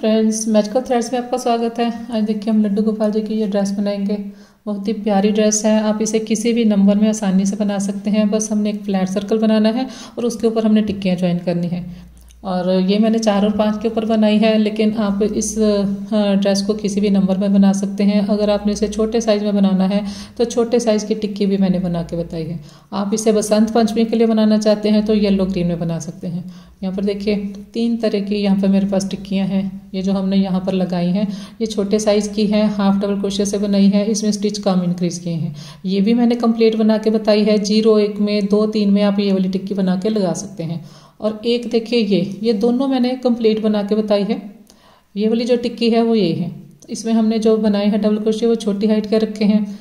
Friends magical threads में आपका स्वागत है। आज देखिए हम लड्डू गोपाल जी की ये ड्रेस बनाएँगे। बहुत ही प्यारी ड्रेस है। आप इसे किसी भी नंबर में आसानी से बना सकते हैं। बस हमने एक फ्लैट सर्कल बनाना है और उसके ऊपर हमने टिक्कियाँ ज्वाइन करनी है। और ये मैंने चार और पाँच के ऊपर बनाई है, लेकिन आप इस ड्रेस को किसी भी नंबर में बना सकते हैं। अगर आपने इसे छोटे साइज़ में बनाना है तो छोटे साइज़ की टिक्की भी मैंने बना के बताई है। आप इसे बसंत पंचमी के लिए बनाना चाहते हैं तो येलो ग्रीन में बना सकते हैं। यहाँ पर देखिए, तीन तरह की यहाँ पर मेरे पास टिक्कियाँ हैं। ये जो हमने यहाँ पर लगाई हैं, ये छोटे साइज़ की है हाफ़ डबल क्रोशिया से बनाई है, इसमें स्टिच कम इंक्रीज़ किए हैं। ये भी मैंने कंप्लीट बना के बताई है। ज़ीरो एक में, दो तीन में आप ये वाली टिक्की बना के लगा सकते हैं। और एक देखिए ये ये दोनों मैंने कंप्लीट बना के बताई है। ये वाली जो टिक्की है वो ये है। इसमें हमने जो बनाए हैं डबल क्रोशिया वो छोटी हाइट के रखे हैं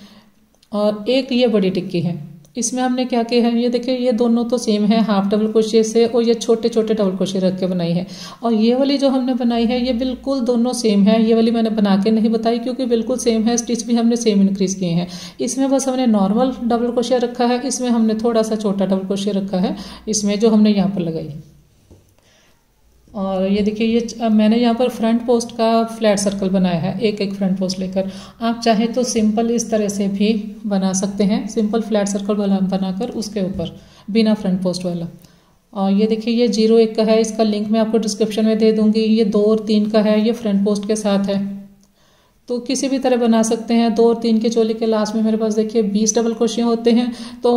और एक ये बड़ी टिक्की है। इसमें हमने क्या किया है? ये देखिए, ये दोनों तो सेम है हाफ़ डबल क्रोशिया से और ये छोटे छोटे डबल क्रोशिया रख के बनाई है। और ये वाली जो हमने बनाई है, ये बिल्कुल दोनों सेम है। ये वाली मैंने बना के नहीं बताई क्योंकि बिल्कुल सेम है स्टिच भी हमने सेम इंक्रीज किए हैं। इसमें बस हमने नॉर्मल डबल क्रोशिया रखा है, इसमें हमने थोड़ा सा छोटा डबल क्रोशिया रखा है, इसमें जो हमने यहाँ पर लगाई है। और ये देखिए, ये मैंने यहाँ पर फ्रंट पोस्ट का फ्लैट सर्कल बनाया है, एक एक फ्रंट पोस्ट लेकर। आप चाहे तो सिंपल इस तरह से भी बना सकते हैं सिंपल फ्लैट सर्कल बना बनाकर उसके ऊपर, बिना फ्रंट पोस्ट वाला। और ये देखिए, ये ज़ीरो एक का है, इसका लिंक मैं आपको डिस्क्रिप्शन में दे दूँगी, ये दो और तीन का है, ये फ्रंट पोस्ट के साथ है। तो किसी भी तरह बना सकते हैं। दो और तीन के चोली के लास्ट में मेरे पास देखिए बीस डबल क्रोशिया होते हैं। तो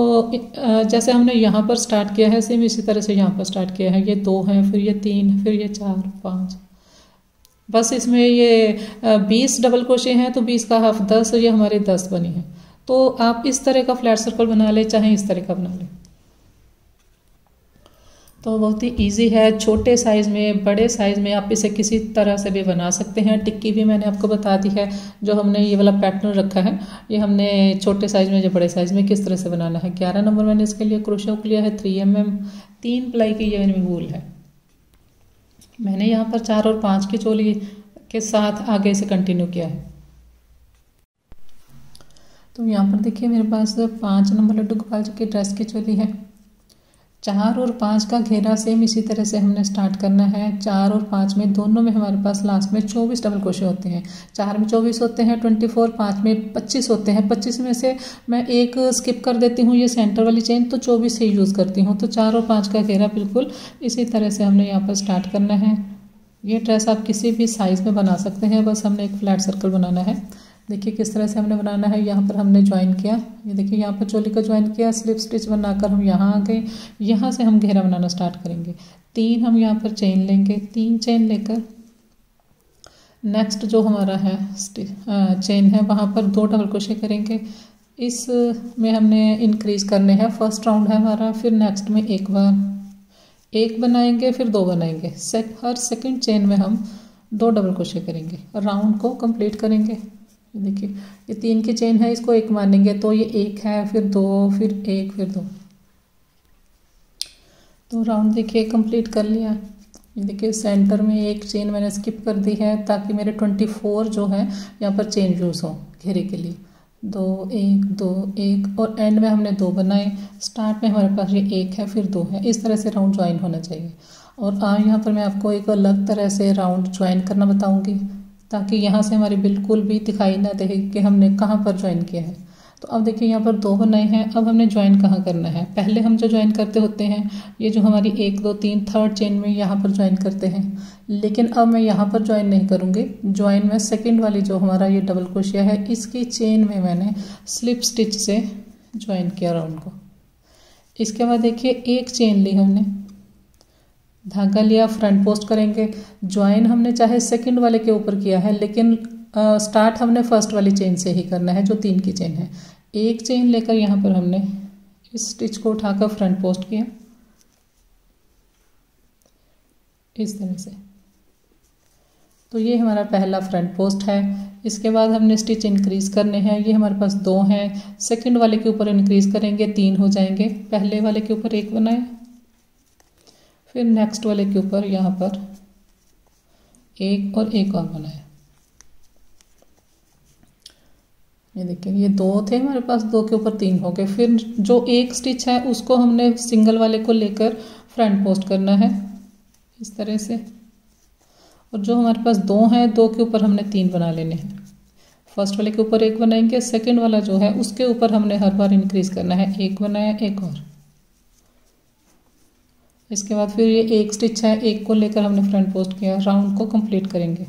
जैसे हमने यहाँ पर स्टार्ट किया है, सेम इसी तरह से यहाँ पर स्टार्ट किया है। ये दो हैं, फिर ये तीन, फिर ये चार, पाँच। बस इसमें ये बीस डबल क्रोशिया हैं तो बीस का हाफ़ दस, ये हमारे दस बनी है। तो आप इस तरह का फ्लैट सर्कल बना लें, चाहे इस तरह का बना लें। तो बहुत ही इजी है। छोटे साइज़ में, बड़े साइज़ में आप इसे किसी तरह से भी बना सकते हैं। टिक्की भी मैंने आपको बता दी है, जो हमने ये वाला पैटर्न रखा है। ये हमने छोटे साइज़ में जो बड़े साइज़ में किस तरह से बनाना है? ग्यारह नंबर मैंने इसके लिए क्रोशा लिया है। थ्री एम एम तीन प्लाई की ये वूल है। मैंने यहाँ पर चार और पाँच की चोली के साथ आगे इसे कंटिन्यू किया है। तो यहाँ पर देखिए मेरे पास पाँच नंबर लड्डू गोपाल जी की ड्रेस की चोली है। चार और पाँच का घेरा सेम इसी तरह से हमने स्टार्ट करना है। चार और पाँच में दोनों में हमारे पास लास्ट में चौबीस डबल क्रोशे होते हैं। चार में चौबीस होते हैं ट्वेंटी फोर पाँच में पच्चीस होते हैं। पच्चीस में से मैं एक स्किप कर देती हूँ ये सेंटर वाली चेन तो चौबीस से यूज़ करती हूँ। तो चार और पाँच का घेरा बिल्कुल इसी तरह से हमने यहाँ पर स्टार्ट करना है। ये ड्रेस आप किसी भी साइज़ में बना सकते हैं। बस हमने एक फ्लैट सर्कल बनाना है। देखिए किस तरह से हमने बनाना है, यहाँ पर हमने ज्वाइन किया। ये देखिए, यहाँ पर चोली का ज्वाइन किया स्लिप स्टिच बनाकर हम यहाँ आ गए। यहाँ से हम घेरा बनाना स्टार्ट करेंगे। तीन हम यहाँ पर चेन लेंगे। तीन चेन लेकर नेक्स्ट जो हमारा है चेन है, वहाँ पर दो डबल क्रोशे करेंगे। इस में हमने इंक्रीज करने हैं। फ़र्स्ट राउंड है हमारा, फिर नेक्स्ट में एक बार। एक बनाएँगे, फिर दो बनाएँगे। सेक हर सेकंड चेन में हम दो डबल क्रोशे करेंगे। राउंड को कंप्लीट करेंगे। देखिए, ये तीन की चेन है, इसको एक मानेंगे तो ये एक है, फिर दो, फिर एक, फिर दो। तो राउंड देखिए, कंप्लीट कर लिया। ये देखिए, सेंटर में एक चेन मैंने स्किप कर दी है, ताकि मेरे ट्वेंटी फोर जो है, यहाँ पर चेन यूज़ हो घेरे के लिए। दो, एक दो, एक, और एंड में हमने दो बनाए। स्टार्ट में हमारे पास ये एक है, फिर दो है। इस तरह से राउंड ज्वाइन होना चाहिए। और यहाँ पर मैं आपको एक अलग तरह से राउंड ज्वाइन करना बताऊँगी। ताकि यहाँ से हमारी बिल्कुल भी दिखाई ना दे कि हमने कहाँ पर ज्वाइन किया है। तो अब देखिए यहाँ पर दो बनाए हैं, अब हमने ज्वाइन कहाँ करना है? पहले हम जो ज्वाइन करते होते हैं, ये जो हमारी एक, दो, तीन थर्ड चेन में यहाँ पर ज्वाइन करते हैं। लेकिन अब मैं यहाँ पर ज्वाइन नहीं करूँगी। ज्वाइन में सेकेंड वाली जो हमारा ये डबल क्रोशिया है, इसकी चेन में मैंने स्लिप स्टिच से ज्वाइन किया राउंड को। इसके बाद देखिए एक चेन ली हमने। धागा लिया फ्रंट पोस्ट करेंगे। ज्वाइन हमने चाहे सेकंड वाले के ऊपर किया है, लेकिन स्टार्ट हमने फ़र्स्ट वाली चेन से ही करना है, जो तीन की चेन है। एक चेन लेकर यहाँ पर हमने इस स्टिच को उठाकर फ्रंट पोस्ट किया। इस तरह से। तो ये हमारा पहला फ्रंट पोस्ट है। इसके बाद हमने स्टिच इंक्रीज करने हैं। ये हमारे पास दो हैं। सेकंड वाले के ऊपर इंक्रीज करेंगे, तीन हो जाएँगे। पहले वाले के ऊपर एक बनाए। फिर नेक्स्ट वाले के ऊपर यहाँ पर एक और एक और बनाया ये देखिए, ये दो थे हमारे पास, दो के ऊपर तीन हो गए। फिर जो एक स्टिच है, उसको हमने सिंगल वाले को लेकर फ्रंट पोस्ट करना है, इस तरह से। और जो हमारे पास दो हैं, दो के ऊपर हमने तीन बना लेने हैं। फ़र्स्ट वाले के ऊपर एक बनाएँगे सेकंड वाला जो है, उसके ऊपर हमने हर बार इंक्रीज करना है। एक बनाया, एक और। इसके बाद फिर ये एक स्टिच है, एक को लेकर हमने फ्रंट पोस्ट किया राउंड को कंप्लीट करेंगे।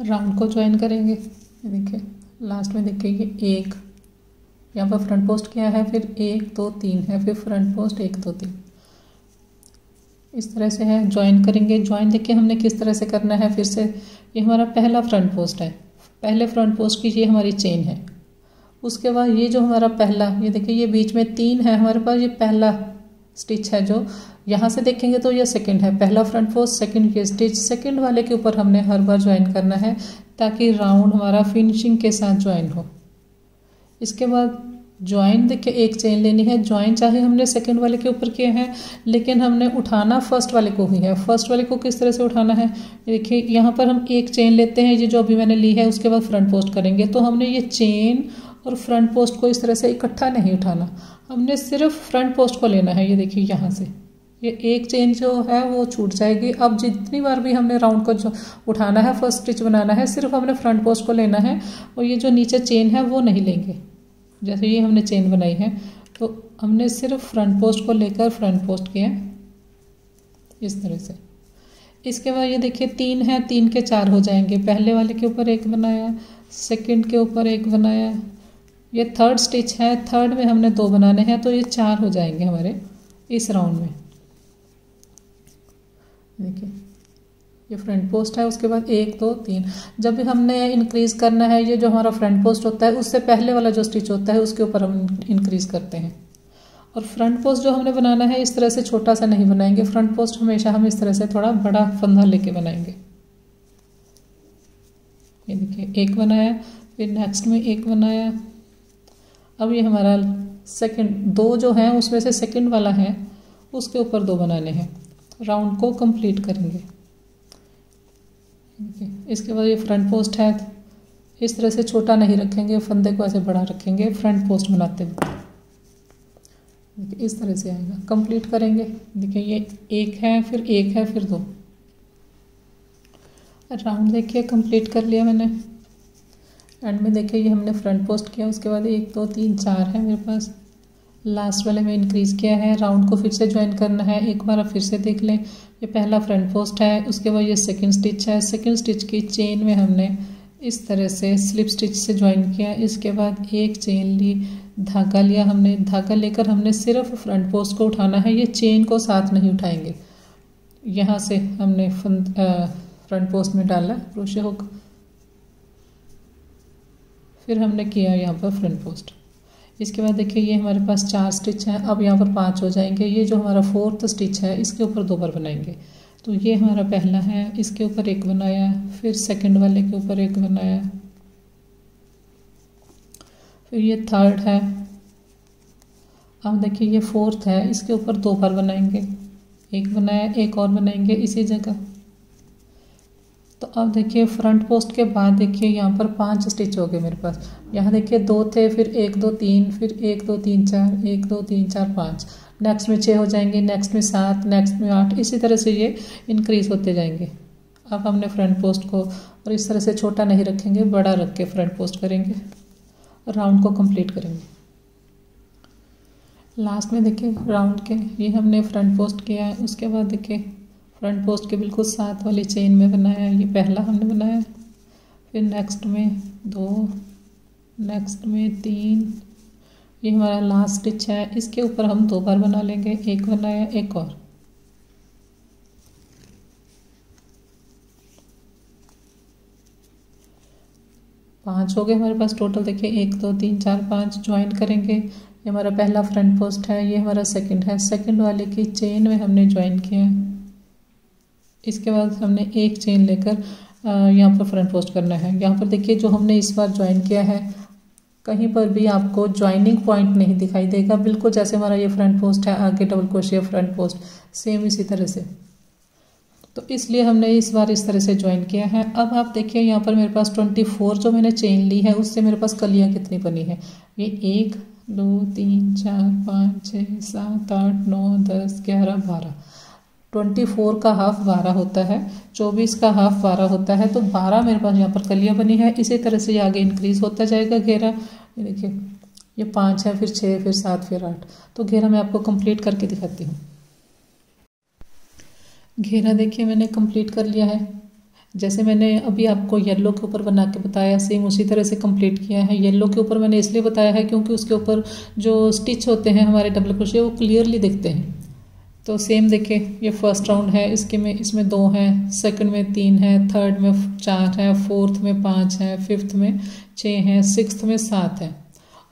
राउंड को ज्वाइन करेंगे। देखिए लास्ट में देखिए एक, यहाँ पर फ्रंट पोस्ट किया है, फिर एक, दो, तीन है, फिर फ्रंट पोस्ट एक, दो, तीन। इस तरह से है ज्वाइन करेंगे। ज्वाइन देखिए हमने किस तरह से करना है, फिर से, ये हमारा पहला फ्रंट पोस्ट है। पहले फ्रंट पोस्ट की ये हमारी चेन है। उसके बाद ये जो हमारा पहला, ये देखिए, ये बीच में तीन है हमारे पास, ये पहला स्टिच है जो। यहाँ से देखेंगे तो ये सेकंड है। पहला फ्रंट पोस्ट सेकंड ये स्टिच सेकंड वाले के ऊपर हमने हर बार ज्वाइन करना है ताकि राउंड हमारा फिनिशिंग के साथ ज्वाइन हो। इसके बाद ज्वाइन देखिए, एक चेन लेनी है। ज्वाइन चाहे हमने सेकंड वाले के ऊपर किए हैं, लेकिन हमने उठाना फ़र्स्ट वाले को ही है। फ़र्स्ट वाले को किस तरह से उठाना है? देखिए, यहाँ पर हम एक चेन लेते हैं, ये जो अभी मैंने ली है, उसके बाद फ्रंट पोस्ट करेंगे। तो हमने ये चेन और फ्रंट पोस्ट को इस तरह से इकट्ठा नहीं उठाना। हमने सिर्फ़ फ्रंट पोस्ट को लेना है, ये देखिए यहाँ से। ये एक चेन जो है, वो छूट जाएगी। अब जितनी बार भी हमने राउंड को जो उठाना है फ़र्स्ट स्टिच बनाना है, सिर्फ़ हमने फ्रंट पोस्ट को लेना है और ये जो नीचे चेन है, वो नहीं लेंगे। जैसे ये हमने चेन बनाई है तो हमने सिर्फ़ फ्रंट पोस्ट को लेकर फ्रंट पोस्ट किया इस तरह से। इसके बाद ये देखिए, तीन है, तीन के चार हो जाएँगे। पहले वाले के ऊपर एक बनाया सेकंड के ऊपर एक बनाया ये थर्ड स्टिच है थर्ड में हमने दो बनाने हैं तो ये चार हो जाएँगे हमारे इस राउंड में। देखिए, ये फ्रंट पोस्ट है, उसके बाद एक, दो, तीन। जब भी हमने इंक्रीज करना है, ये जो हमारा फ्रंट पोस्ट होता है, उससे पहले वाला जो स्टिच होता है, उसके ऊपर हम इंक्रीज करते हैं। और फ्रंट पोस्ट जो हमने बनाना है, इस तरह से छोटा सा नहीं बनाएँगे। फ्रंट पोस्ट हमेशा हम इस तरह से थोड़ा बड़ा फंदा लेके बनाएँगे। ये देखिए, एक बनाया, फिर नेक्स्ट में एक बनाया। अब ये हमारा सेकंड दो जो है, उसमें से सेकंड वाला है, उसके ऊपर दो बनाने हैं। राउंड को कंप्लीट करेंगे। इसके बाद ये फ्रंट पोस्ट है, इस तरह से छोटा नहीं रखेंगे, फंदे को ऐसे बड़ा रखेंगे फ्रंट पोस्ट बनाते हुए। देखिए, इस तरह से आएगा। कंप्लीट करेंगे। देखिए, ये एक है, फिर एक है, फिर दो। राउंड देखिए कंप्लीट कर लिया मैंने। एंड में देखिए, ये हमने फ्रंट पोस्ट किया, उसके बाद एक, दो, तीन, चार है मेरे पास। लास्ट वाले में इंक्रीज़ किया है। राउंड को फिर से ज्वाइन करना है। एक बार आप फिर से देख लें, ये पहला फ्रंट पोस्ट है। उसके बाद ये सेकंड स्टिच है। सेकंड स्टिच की चेन में हमने इस तरह से स्लिप स्टिच से ज्वाइन किया। इसके बाद एक चेन ली, धागा लिया हमने। धागा लेकर हमने सिर्फ़ फ्रंट पोस्ट को उठाना है। ये चेन को साथ नहीं उठाएँगे। यहाँ से हमने फ्रंट पोस्ट में डाला क्रोशे हुक फिर हमने किया यहाँ पर फ्रंट पोस्ट इसके बाद देखिए, ये हमारे पास चार स्टिच हैं। अब यहाँ पर पाँच हो जाएँगे। ये जो हमारा फोर्थ स्टिच है, इसके ऊपर दो बार बनाएँगे। तो ये हमारा पहला है, इसके ऊपर एक बनाया, फिर सेकंड वाले के ऊपर एक बनाया। फिर ये थर्ड है। अब देखिए, ये फोर्थ है, इसके ऊपर दो बार बनाएँगे। एक बनाया, एक और बनाएँगे, इसी जगह। तो अब देखिए फ्रंट पोस्ट के बाद देखिए, यहाँ पर पाँच स्टिच हो गए मेरे पास। यहाँ देखिए, दो थे, फिर एक, दो, तीन, फिर एक, दो, तीन, चार, एक, दो, तीन, चार, पाँच। नेक्स्ट में छः हो जाएँगे नेक्स्ट में सात नेक्स्ट में आठ। इसी तरह से ये इंक्रीज होते जाएँगे। अब हमने फ्रंट पोस्ट को और इस तरह से छोटा नहीं रखेंगे, बड़ा रख के फ्रंट पोस्ट करेंगे। राउंड को कंप्लीट करेंगे। लास्ट में देखिए राउंड के, ये हमने फ्रंट पोस्ट किया है। उसके बाद देखिए फ्रंट पोस्ट के बिल्कुल साथ वाली चेन में बनाया ये पहला हमने बनाया। फिर नेक्स्ट में दो नेक्स्ट में तीन। ये हमारा लास्ट स्टिच है। इसके ऊपर हम दो बार बना लेंगे। एक बनाया, एक और। पाँच हो गए हमारे पास टोटल देखिए, एक, दो, तीन, चार, पाँच ज्वाइन करेंगे। ये हमारा पहला फ्रंट पोस्ट है। ये हमारा सेकंड है। सेकंड वाले की चेन में हमने ज्वाइन किया है। इसके बाद हमने एक चेन लेकर यहाँ पर फ्रंट पोस्ट करना है। यहाँ पर देखिए, जो हमने इस बार ज्वाइन किया है, कहीं पर भी आपको ज्वाइनिंग पॉइंट नहीं दिखाई देगा। बिल्कुल जैसे हमारा ये फ्रंट पोस्ट है, आगे double crochet front post same इसी तरह से। तो इसलिए हमने इस बार इस तरह से ज्वाइन किया है। अब आप देखिए, यहाँ पर मेरे पास ट्वेंटी फोर जो मैंने चेन ली है, उससे मेरे पास कलियाँ कितनी बनी है? ये एक, दो, तीन, चार, पाँच छः सात, आठ, नौ, दस, ग्यारह, बारह। ट्वेंटी फोर का हाफ़ बारह होता है, चौबीस का हाफ़ बारह होता है तो बारह मेरे पास यहाँ पर कलियाँ बनी है, इसी तरह से ये आगे इंक्रीज होता जाएगा घेरा। ये देखिए, ये पाँच है, फिर छः, फिर सात, फिर आठ। तो घेरा मैं आपको कंप्लीट करके दिखाती हूँ। घेरा देखिए, मैंने कंप्लीट कर लिया है। जैसे मैंने अभी आपको येलो के ऊपर बना के बताया सेम उसी तरह से कंप्लीट किया है। येलो के ऊपर मैंने इसलिए बताया है क्योंकि उसके ऊपर जो स्टिच होते हैं हमारे डबल क्रोशे वो क्लियरली दिखते हैं। तो सेम देखिए ये फ़र्स्ट राउंड है, इसके में, इसमें दो हैं सेकंड में तीन है थर्ड में चार है फोर्थ में पाँच है फिफ्थ में छः हैं सिक्स में सात है।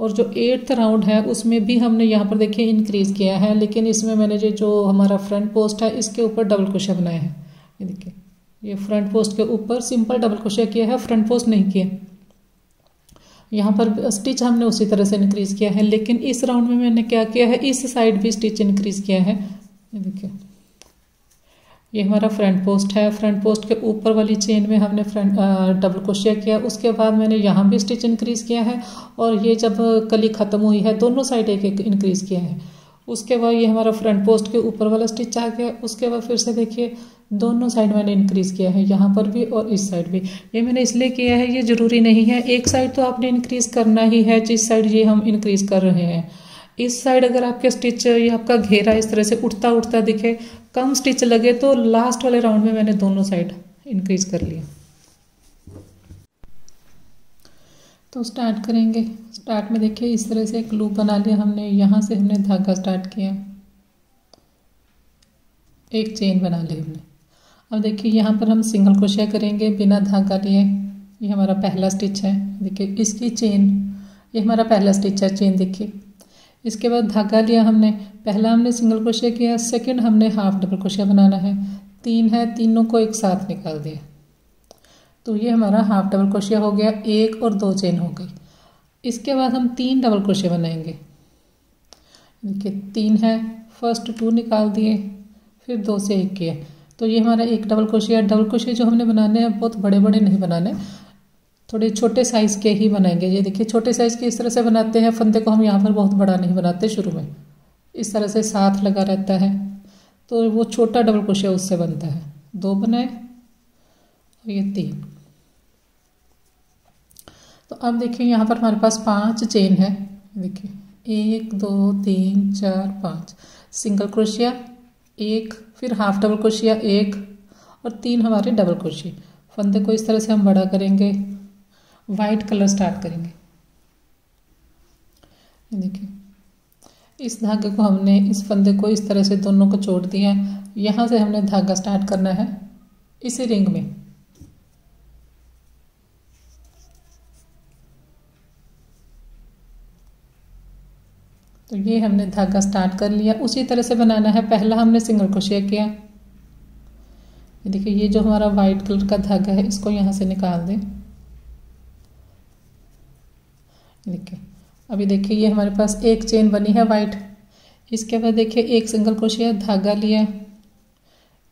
और जो एट्थ राउंड है, उसमें भी हमने यहाँ पर देखिए इंक्रीज़ किया है, लेकिन इसमें मैंने जो जो हमारा फ्रंट पोस्ट है, इसके ऊपर डबल क्रोशिया बनाया है। ये देखिए, ये फ्रंट पोस्ट के ऊपर सिंपल डबल क्रोशिया किया है फ्रंट पोस्ट नहीं किया यहाँ पर स्टिच हमने उसी तरह से इंक्रीज़ किया है, लेकिन इस राउंड में मैंने क्या किया है, इस साइड भी स्टिच इंक्रीज़ किया है। ये देखिए। ये हमारा फ्रंट पोस्ट है। फ्रंट पोस्ट के ऊपर वाली चेन में हमने फ्रंट डबल क्रोशिया किया। उसके बाद मैंने यहाँ भी स्टिच इंक्रीज़ किया है और ये जब कली ख़त्म हुई है, दोनों साइड एक एक इंक्रीज़ किया है। उसके बाद ये हमारा फ्रंट पोस्ट के ऊपर वाला स्टिच आ गया। उसके बाद फिर से देखिए, दोनों साइड मैंने इंक्रीज़ किया है, यहाँ पर भी और इस साइड भी। ये मैंने इसलिए किया है, ये ज़रूरी नहीं है। एक साइड तो आपने इंक्रीज़ करना ही है, जिस साइड ये हम इंक्रीज़ कर रहे हैं। इस साइड अगर आपके स्टिच या आपका घेरा इस तरह से उठता उठता दिखे, कम स्टिच लगे तो लास्ट वाले राउंड में मैंने दोनों साइड इंक्रीज कर लिया तो स्टार्ट करेंगे। स्टार्ट में देखिए, इस तरह से एक लूप बना लिया हमने। यहाँ से हमने धागा स्टार्ट किया। एक चेन बना ली हमने। अब देखिए, यहाँ पर हम सिंगल क्रोशिया करेंगे बिना धागा लिए। ये हमारा पहला स्टिच है। देखिए, इसकी चेन ये हमारा पहला स्टिच है चेन देखिए। इसके बाद धागा लिया हमने। पहला हमने सिंगल क्रोशिया किया सेकंड हमने हाफ़ डबल क्रोशिया बनाना है। तीन है, तीनों को एक साथ निकाल दिया। तो ये हमारा हाफ़ डबल क्रोशिया हो गया, एक और दो चेन हो गई। इसके बाद हम तीन डबल क्रोशिया बनाएँगे। देखिए तीन है फ़र्स्ट टू निकाल दिए, फिर दो से एक किया। तो ये हमारा एक डबल क्रोशिया डबल क्रोशिया जो हमने बनाने हैं, बहुत बड़े बड़े नहीं बनाने। थोड़े छोटे साइज़ के ही बनाएँगे। ये देखिए, छोटे साइज़ के इस तरह से बनाते हैं। फंदे को हम यहाँ पर बहुत बड़ा नहीं बनाते शुरू में। इस तरह से साथ लगा रहता है। तो वो छोटा डबल क्रोशिया उससे बनता है। दो बनाए और ये तीन। तो अब देखिए, यहाँ पर हमारे पास पाँच चेन है। देखिए, एक, दो, तीन, चार, पाँच। सिंगल क्रोशिया एक, फिर हाफ़ डबल क्रोशिया एक और तीन हमारे डबल क्रोशिया फंदे को इस तरह से हम बड़ा करेंगे। वाइट कलर स्टार्ट करेंगे। देखिए, इस धागे को हमने, इस फंदे को इस तरह से दोनों को छोड़ दिया है। यहाँ से हमने धागा स्टार्ट करना है, इसी रिंग में। तो ये हमने धागा स्टार्ट कर लिया, उसी तरह से बनाना है। पहला हमने सिंगल क्रोशिया किया। देखिए, ये जो हमारा वाइट कलर का धागा है, इसको यहाँ से निकाल दें। देखिए। अभी देखिए, ये हमारे पास एक चेन बनी है वाइट इसके बाद देखिए, एक सिंगल क्रोशिया धागा लिया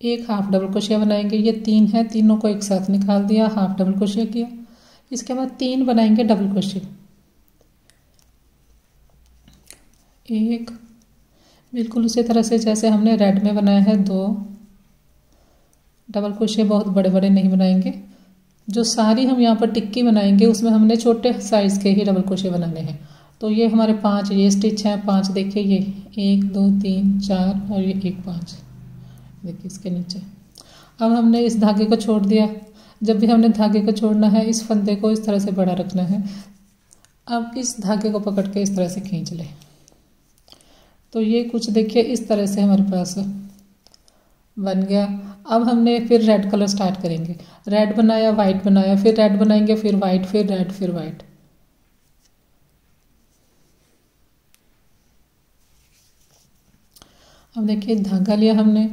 एक हाफ़ डबल क्रोशिया बनाएँगे। ये तीन है, तीनों को एक साथ निकाल दिया हाफ़ डबल क्रोशिया किया। इसके बाद तीन बनाएँगे डबल क्रोशिया एक, बिल्कुल उसी तरह से जैसे हमने रेड में बनाया है, दो। डबल क्रोशिया बहुत बड़े बड़े नहीं बनाएँगे। जो सारी हम यहाँ पर टिक्की बनाएँगे, उसमें हमने छोटे साइज़ के ही डबल क्रोशे बनाने हैं। तो ये हमारे पाँच, ये स्टिच हैं पाँच, देखिए ये एक, दो, तीन, चार और ये एक, पाँच। देखिए इसके नीचे। अब हमने इस धागे को छोड़ दिया। जब भी हमने धागे को छोड़ना है, इस फंदे को इस तरह से बड़ा रखना है। अब इस धागे को पकड़ के इस तरह से खींच ले। तो ये कुछ देखिए इस तरह से हमारे पास बन गया। अब हमने फिर रेड कलर स्टार्ट करेंगे। रेड बनाया वाइट बनाया, फिर रेड बनाएँगे, फिर वाइट फिर रेड फिर वाइट अब देखिए, धागा लिया हमने।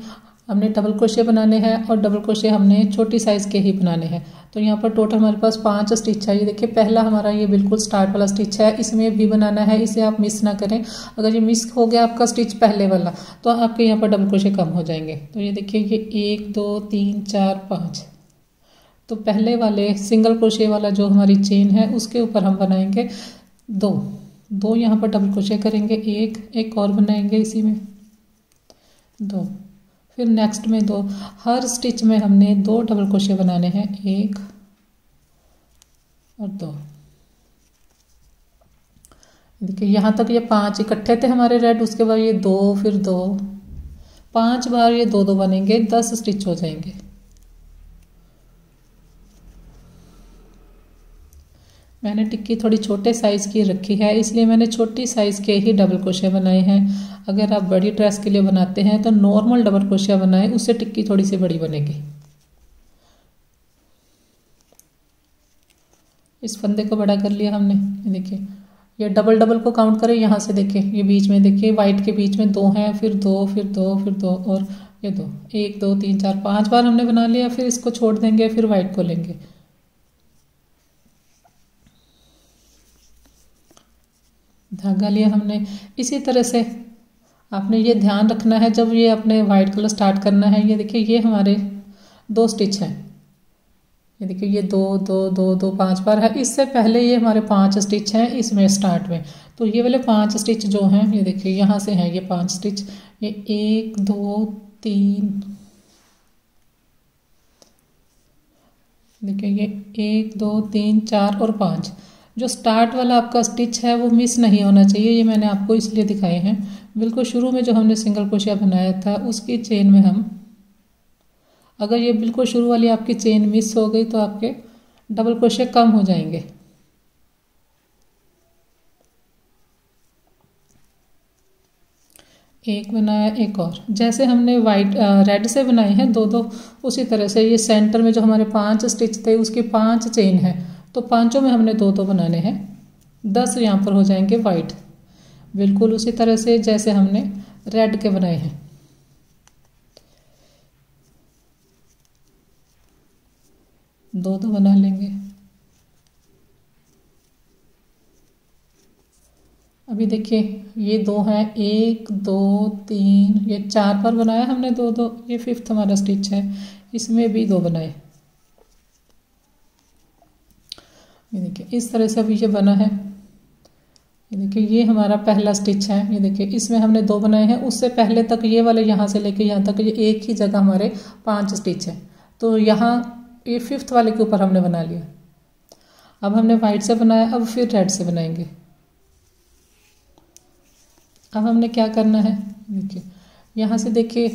हमने डबल क्रोशे बनाने हैं और डबल क्रोशे हमने छोटी साइज़ के ही बनाने हैं। तो यहाँ पर टोटल हमारे पास पाँच स्टिच है। ये देखिए, पहला हमारा ये बिल्कुल स्टार्ट वाला स्टिच है। इसमें भी बनाना है, इसे आप मिस ना करें। अगर ये मिस हो गया आपका स्टिच पहले वाला तो आपके यहाँ पर डबल क्रोशे कम हो जाएँगे। तो ये देखिए, ये एक, दो, तीन, चार, पाँच। तो पहले वाले सिंगल क्रोशे वाला जो हमारी चेन है, उसके ऊपर हम बनाएँगे दो। दो यहाँ पर डबल क्रोशे करेंगे। एक एक और बनाएँगे इसी में। दो। फिर नेक्स्ट में दो। हर स्टिच में हमने दो डबल क्रोशे बनाने हैं, एक और दो। देखिए, यहाँ तक ये पाँच इकट्ठे थे हमारे रेड उसके बाद ये दो, फिर दो। पाँच बार ये दो दो बनेंगे, दस स्टिच हो जाएँगे। मैंने टिक्की थोड़ी छोटे साइज़ की रखी है, इसलिए मैंने छोटी साइज़ के ही डबल क्रोशिया बनाए हैं। अगर आप बड़ी ड्रेस के लिए बनाते हैं तो नॉर्मल डबल क्रोशिया बनाएँ, उससे टिक्की थोड़ी सी बड़ी बनेगी। इस फंदे को बड़ा कर लिया हमने, ये देखिए। ये डबल डबल को काउंट करें, यहाँ से देखिए, ये बीच में देखिए वाइट के बीच में दो हैं, फिर दो फिर दो फिर दो, और ये दो। एक, दो, तीन, चार, पाँच बार हमने बना लिया, फिर इसको छोड़ देंगे, फिर वाइट को लेंगे। धागा लिया हमने। इसी तरह से आपने ये ध्यान रखना है, जब ये अपने वाइट कलर स्टार्ट करना है, ये देखिए, ये हमारे दो स्टिच हैं। ये देखिए, ये दो दो दो दो, पाँच बार है। इससे पहले ये हमारे पाँच स्टिच हैं, इसमें स्टार्ट में। तो ये वाले पाँच स्टिच जो हैं, ये देखिए, यहाँ से हैं ये पाँच स्टिच ये एक, दो, तीन, देखिए, ये एक, दो, तीन, चार और पाँच। जो स्टार्ट वाला आपका स्टिच है, वो मिस नहीं होना चाहिए। ये मैंने आपको इसलिए दिखाए हैं। बिल्कुल शुरू में जो हमने सिंगल क्रोशिया बनाया था, उसकी चेन में हम, अगर ये बिल्कुल शुरू वाली आपकी चेन मिस हो गई तो आपके डबल क्रोशिया कम हो जाएँगे। एक बनाया, एक और। जैसे हमने वाइट रेड से बनाए हैं दो दो उसी तरह से। ये सेंटर में जो हमारे पाँच स्टिच थे, उसकी पाँच चेन है। तो पाँचों में हमने दो दो बनाने हैं। दस यहाँ पर हो जाएँगे वाइट बिल्कुल उसी तरह से जैसे हमने रेड के बनाए हैं। दो दो बना लेंगे। अभी देखिए, ये दो हैं। एक, दो, तीन, ये चार पर बनाया हमने दो दो। ये फिफ्थ हमारा स्टिच है। इसमें भी दो बनाए। ये देखिए, इस तरह से अभी ये बना है। ये देखिए, ये हमारा पहला स्टिच है। ये देखिए, इसमें हमने दो बनाए हैं। उससे पहले तक ये वाले यहाँ से लेके यहाँ तक ये एक ही जगह हमारे पाँच स्टिच है। तो यहाँ ये फिफ्थ वाले के ऊपर हमने बना लिया। अब हमने वाइट से बनाया, अब फिर रेड से बनाएँगे। अब हमने क्या करना है? देखिए, यहाँ से देखिए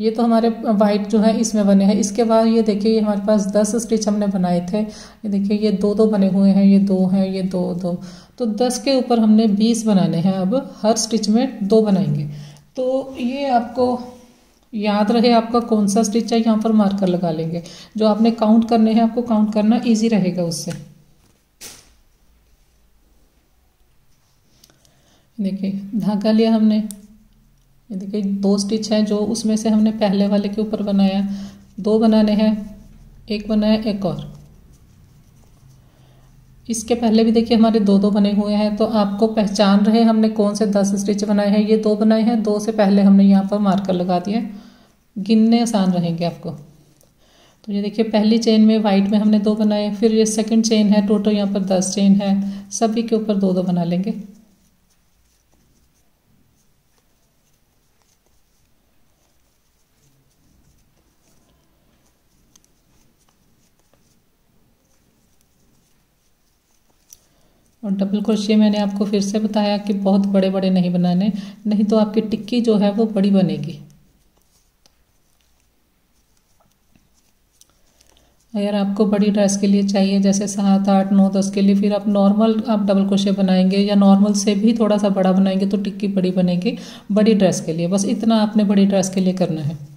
ये तो हमारे वाइट जो है, इसमें बने हैं। इसके बाद ये देखिए, ये हमारे पास दस स्टिच हमने बनाए थे। ये देखिए, ये दो दो बने हुए हैं, ये दो हैं, ये दो दो। तो दस के ऊपर हमने बीस बनाने हैं। अब हर स्टिच में दो बनाएँगे। तो ये आपको याद रहे, आपका कौन सा स्टिच है, यहाँ पर मार्कर लगा लेंगे। जो आपने काउंट करने हैं, आपको काउंट करना ईजी रहेगा उससे। देखिए, धागा लिया हमने। ये देखिए दो स्टिच हैं जो उसमें से हमने पहले वाले के ऊपर बनाया। दो बनाने हैं, एक बनाया, एक और। इसके पहले भी देखिए हमारे दो दो बने हुए हैं तो आपको पहचान रहे हमने कौन से दस स्टिच बनाए हैं। ये दो बनाए हैं, दो से पहले हमने यहाँ पर मार्कर लगा दिया गिनने आसान रहेंगे आपको। तो ये देखिए, पहली चेन में वाइट में हमने दो बनाए, फिर ये सेकंड चेन है टोटल यहाँ पर दस चेन है, सभी के ऊपर दो दो बना लेंगे। और डबल क्रोशिया मैंने आपको फिर से बताया कि बहुत बड़े बड़े नहीं बनाने, नहीं तो आपकी टिक्की जो है वो बड़ी बनेगी। अगर आपको बड़ी ड्रेस के लिए चाहिए, जैसे सात, आठ, नौ, दस के लिए, फिर आप नॉर्मल आप डबल क्रोशिया बनाएँगे या नॉर्मल से भी थोड़ा सा बड़ा बनाएँगे तो टिक्की बड़ी बनेगी बड़ी ड्रेस के लिए। बस इतना आपने बड़ी ड्रेस के लिए करना है।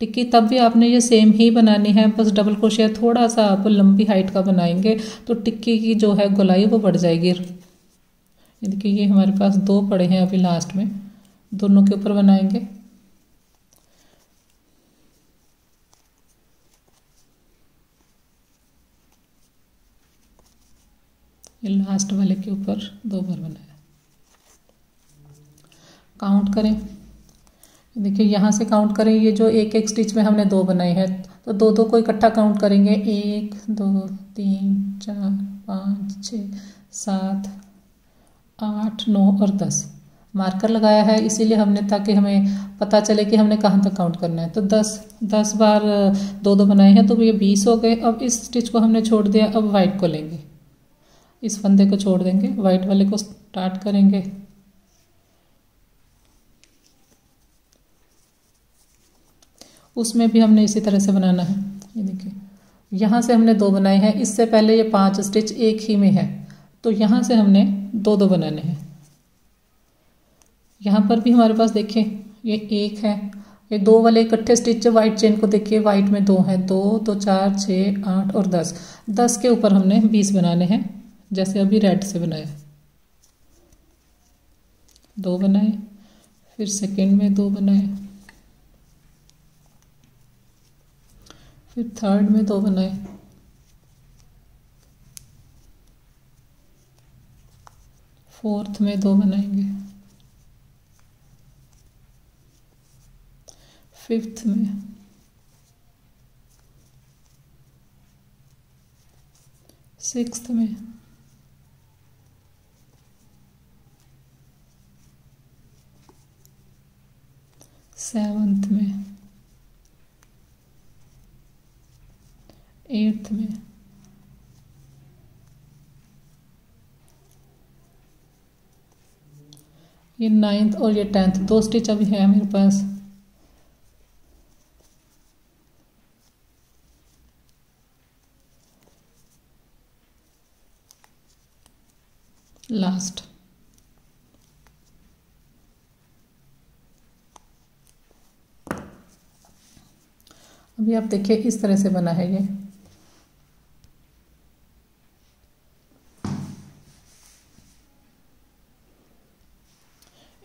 टिक्की, तब भी आपने ये सेम ही बनानी है। बस डबल क्रोशिया थोड़ा सा आप लंबी हाइट का बनाएँगे तो टिक्की की जो है गोलाई वो बढ़ जाएगी। देखिए, ये हमारे पास दो पड़े हैं अभी लास्ट में। दोनों के ऊपर बनाएँगे। ये लास्ट वाले के ऊपर दो बार बनाया। काउंट करें। देखिए, यहाँ से काउंट करें, ये जो एक एक स्टिच में हमने दो बनाए हैं तो दो दो को इकट्ठा काउंट करेंगे। एक, दो, तीन, चार, पाँच, छ, सात, आठ, नौ और दस। मार्कर लगाया है, इसीलिए हमने, ताकि हमें पता चले कि हमने कहाँ तक काउंट करना है। तो दस दस बार, दो दो बनाए हैं तो ये बीस हो गए। अब इस स्टिच को हमने छोड़ दिया, अब वाइट को लेंगे। इस फंदे को छोड़ देंगे वाइट वाले को स्टार्ट करेंगे। उसमें भी हमने इसी तरह से बनाना है। ये देखिए, यहाँ से हमने दो बनाए हैं। इससे पहले ये पाँच स्टिच एक ही में है। तो यहाँ से हमने दो दो बनाने हैं। यहाँ पर भी हमारे पास देखिए, ये एक है। ये दो वाले इकट्ठे स्टिच वाइट चेन को देखिए वाइट में दो हैं। दो दो, चार छः आठ और दस। दस के ऊपर हमने बीस बनाने हैं, जैसे अभी रेड से बनाया दो बनाए, फिर सेकेंड में दो बनाए। फिर थर्ड में दो बनाए फोर्थ में दो बनाएँगे। फिफ्थ में। सिक्स्थ में। सेवंथ में। एट्थ में ये नाइन्थ और ये टेंथ दो स्टिच अभी है मेरे पास। लास्ट अभी आप देखिए इस तरह से बना है ये।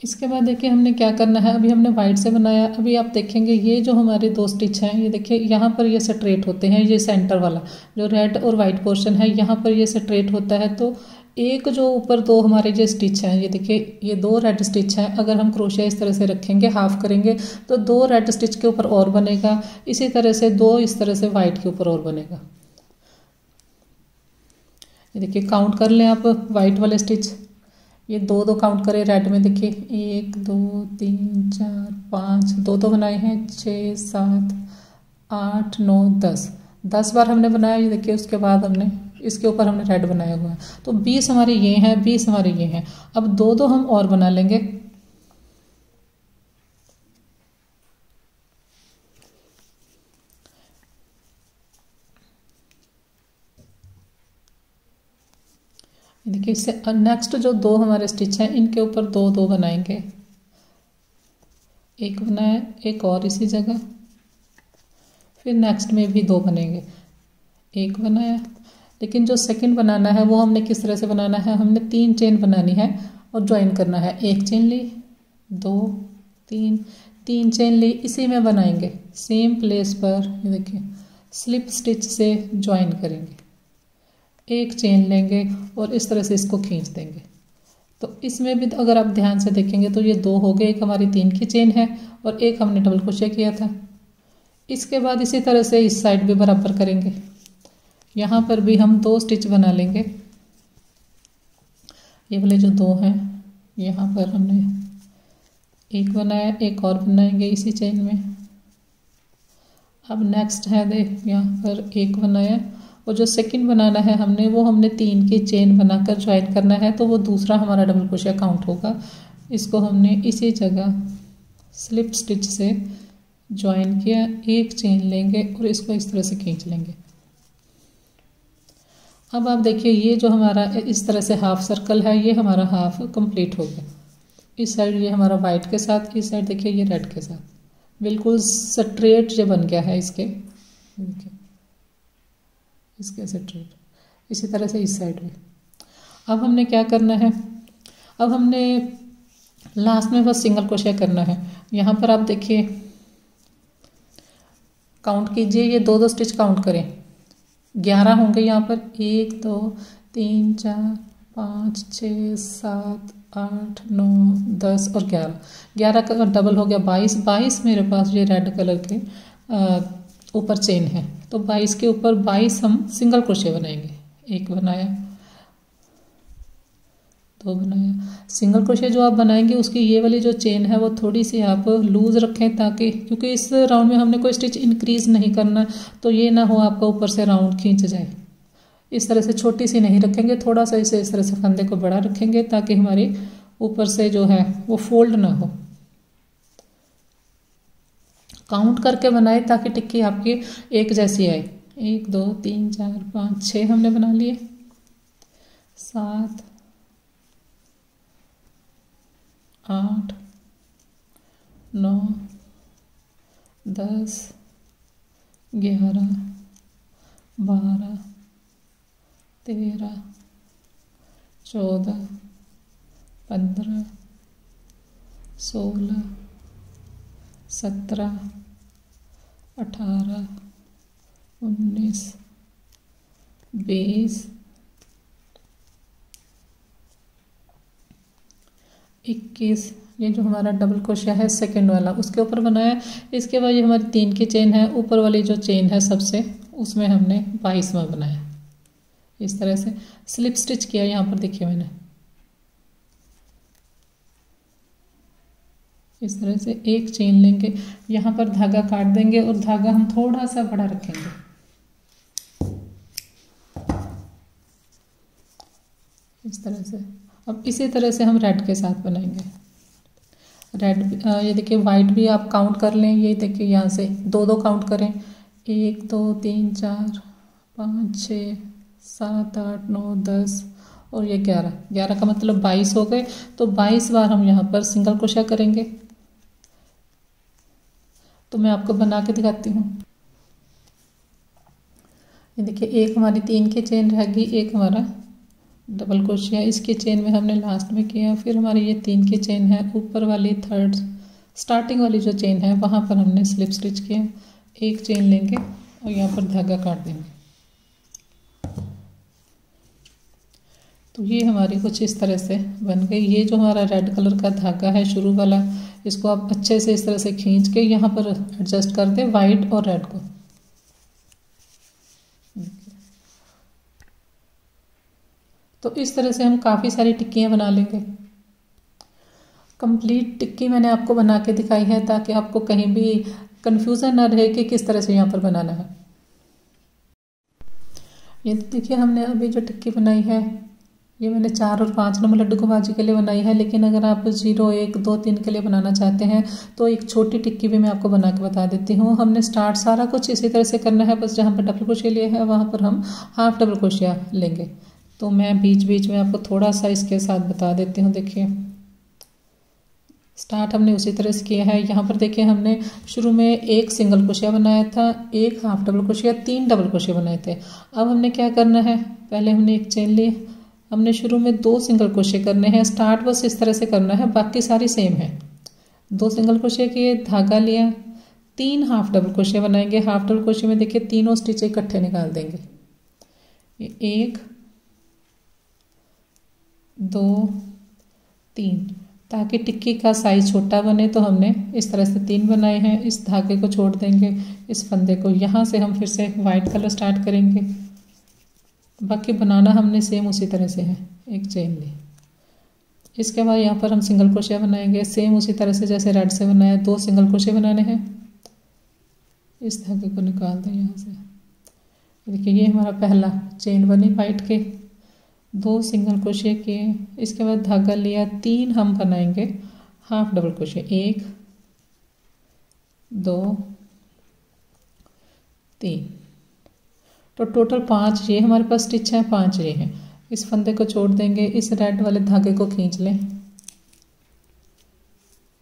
इसके बाद देखिए हमने क्या करना है, अभी हमने वाइट से बनाया, अभी आप देखेंगे ये जो हमारे दो स्टिच हैं, ये देखिए यहाँ पर ये स्ट्रेट होते हैं, ये सेंटर वाला, जो रेड और वाइट पोर्शन है, यहाँ पर ये स्ट्रेट होता है तो एक जो ऊपर दो हमारे जो स्टिच हैं, ये देखिए, ये दो रेड स्टिच हैं, अगर हम क्रोशिया इस तरह से रखेंगे हाफ़ करेंगे तो दो रेड स्टिच के ऊपर और बनेगा, इसी तरह से दो इस तरह से वाइट के ऊपर और बनेगा। ये देखिए काउंट कर लें आप वाइट वाले स्टिच ये दो दो काउंट करें रेड में देखिए, एक, दो, तीन, चार, पाँच, दो दो बनाए हैं, छः, सात, आठ, नौ, दस। दस बार हमने बनाया, ये देखिए, उसके बाद हमने, इसके ऊपर हमने रेड बनाया हुआ है। तो बीस हमारे ये हैं, बीस हमारे ये हैं। अब दो दो हम और बना लेंगे। देखिए इससे नेक्स्ट जो दो हमारे स्टिच हैं, इनके ऊपर दो दो बनाएँगे। एक बनाया, एक और इसी जगह। फिर नेक्स्ट में भी दो बनेंगे। एक बनाया। लेकिन जो सेकंड बनाना है, वो हमने किस तरह से बनाना है? हमने तीन चेन बनानी है और ज्वाइन करना है। एक चेन ली, दो, तीन। तीन चेन ली, इसी में बनाएँगे। सेम प्लेस पर, ये देखिए स्लिप स्टिच से ज्वाइन करेंगे। एक चेन लेंगे और इस तरह से इसको खींच देंगे। तो इसमें भी अगर आप ध्यान से देखेंगे तो ये दो हो गए, एक हमारी तीन की चेन है और एक हमने डबल क्रोशिया किया था। इसके बाद इसी तरह से इस साइड भी बराबर करेंगे। यहाँ पर भी हम दो स्टिच बना लेंगे। ये वाले जो दो हैं, यहाँ पर हमने एक बनाया, एक और बनाएँगे इसी चेन में। अब नेक्स्ट है दे यहाँ पर एक बनाया और जो सेकंड बनाना है हमने, वो हमने तीन की चेन बनाकर ज्वाइन करना है तो वो दूसरा हमारा डबल क्रोशिया काउंट होगा। इसको हमने इसी जगह स्लिप स्टिच से ज्वाइन किया। एक चेन लेंगे और इसको इस तरह से खींच लेंगे। अब आप देखिए, ये जो हमारा, इस तरह से हाफ़ सर्कल है, ये हमारा हाफ़ कंप्लीट हो गया। इस साइड ये हमारा वाइट के साथ, इस साइड देखिए ये रेड के साथ। बिल्कुल स्ट्रेट जो बन गया है इसके। देखिए। इसके स्ट्रेट इसी तरह से इस साइड भी। अब हमने क्या करना है? अब हमने लास्ट में बस सिंगल क्रोशिया करना है। यहाँ पर आप देखिए। काउंट कीजिए, ये दो दो स्टिच काउंट करें। ग्यारह होंगे यहाँ पर। एक, दो, तीन, चार, पाँच, छ, सात, आठ, नौ, दस और ग्यारह। ग्यारह का डबल हो गया बाईस। बाईस मेरे पास ये रेड कलर के ऊपर चेन है। तो बाईस के ऊपर बाईस हम सिंगल क्रोशे बनाएँगे। एक बनाया, दो बनाया। सिंगल क्रोशे जो आप बनाएँगे, उसकी ये वाली जो चेन है, वो थोड़ी सी आप लूज रखें ताकि, क्योंकि इस राउंड में हमने कोई स्टिच इंक्रीज नहीं करना तो ये ना हो आपका ऊपर से राउंड खींच जाए। इस तरह से छोटी सी नहीं रखेंगे, थोड़ा सा इसे इस तरह से फंदे को बड़ा रखेंगे ताकि हमारी ऊपर से जो है, वो फोल्ड ना हो। काउंट करके बनाए ताकि टिक्की आपकी एक जैसी आए। एक, दो, तीन, चार, पाँच छः हमने बना लिए। सात, आठ, नौ, दस, ग्यारह, बारह, तेरह, चौदह, पंद्रह, सोलह सत्रह, अठारह, उन्नीस, बीस, इक्कीस। ये जो हमारा डबल क्रोशिया है सेकंड वाला, उसके ऊपर बनाया इसके बाद ये हमारी तीन की चेन है, ऊपर वाली जो चेन है सबसे, उसमें हमने बाईसवा बनाया। इस तरह से स्लिप स्टिच किया यहाँ पर, देखिए मैंने। इस तरह से एक चेन लेंगे, यहाँ पर धागा काट देंगे और धागा हम थोड़ा सा बड़ा रखेंगे। इस तरह से। अब इसी तरह से हम रेड के साथ बनाएँगे। रेड ये देखिए वाइट भी आप काउंट कर लें, ये देखिए यहाँ से दो दो काउंट करें। एक, दो, तीन, चार, पाँच, छ, सात, आठ, नौ, दस और ये ग्यारह। ग्यारह का मतलब बाईस हो गए तो बाईस बार हम यहाँ पर सिंगल क्रोशिया करेंगे। तो मैं आपको बना के दिखाती हूँ। ये देखिए, एक हमारी तीन की चेन रहेगी एक हमारा डबल क्रोशिया इसकी चेन में हमने लास्ट में किया, फिर हमारी ये तीन की चेन है, ऊपर वाली थर्ड स्टार्टिंग वाली जो चेन है, वहाँ पर हमने स्लिप स्टिच किया। एक चेन लेंगे और यहाँ पर धागा काट देंगे। तो ये हमारी कुछ इस तरह से बन गई। ये जो हमारा रेड कलर का धागा है, शुरू वाला, इसको आप अच्छे से इस तरह से खींच के यहाँ पर एडजस्ट कर दें वाइट और रेड को। तो इस तरह से हम काफ़ी सारी टिक्कियाँ बना लेंगे। कंप्लीट टिक्की मैंने आपको बना के दिखाई है, ताकि आपको कहीं भी कन्फ्यूज़न ना रहे कि किस तरह से यहाँ पर बनाना है। ये देखिए, हमने अभी जो टिक्की बनाई है ये मैंने चार और पाँच नंबर लड्डू को के लिए बनाई है, लेकिन अगर आप ज़ीरो, एक, दो, तीन के लिए बनाना चाहते हैं तो एक छोटी टिक्की भी मैं आपको बना के बता देती हूँ। हमने स्टार्ट सारा कुछ इसी तरह से करना है, बस जहाँ पर डबल क्रोशिया लिए है, वहाँ पर हम हाफ़ डबल क्रोशिया लेंगे। तो मैं बीच बीच में आपको थोड़ा सा इसके साथ बता देती हूँ, देखिए। स्टार्ट हमने उसी तरह से किया है। यहाँ पर देखिए, हमने शुरू में एक सिंगल क्रोशिया बनाया था, एक हाफ़ डबल क्रोशिया तीन डबल क्रोशिया बनाए थे। अब हमने क्या करना है? पहले हमने एक चेन ली हमने शुरू में दो सिंगल क्रोशिया करने हैं, स्टार्ट बस इस तरह से करना है, बाकी सारी सेम है। दो सिंगल क्रोशिया किए, धागा लिया, तीन हाफ़ डबल क्रोशिया बनाएँगे। हाफ़ डबल क्रोशिया में देखिए तीनों स्टिच इकट्ठे निकाल देंगे। एक, दो, तीन, ताकि टिक्की का साइज़ छोटा बने तो हमने इस तरह से तीन बनाए हैं। इस धागे को छोड़ देंगे, इस फंदे को यहाँ से हम फिर से वाइट कलर स्टार्ट करेंगे। बाकी बनाना हमने सेम उसी तरह से है, एक चेन ली इसके बाद यहाँ पर हम सिंगल क्रोशिया बनाएँगे सेम उसी तरह से जैसे रेड से बनाया, दो सिंगल क्रोशिया बनाने हैं। इस धागे को निकाल दें यहाँ से। देखिए, ये हमारा पहला चेन बनी वाइट के। दो सिंगल क्रोशिया किए। इसके बाद धागा लिया, तीन हम बनाएँगे हाफ़ डबल क्रोशिया एक, दो, तीन। तो टोटल पाँच ये हमारे पास स्टिच हैं, पाँच ये हैं। इस फंदे को छोड़ देंगे, इस रेड वाले धागे को खींच लें।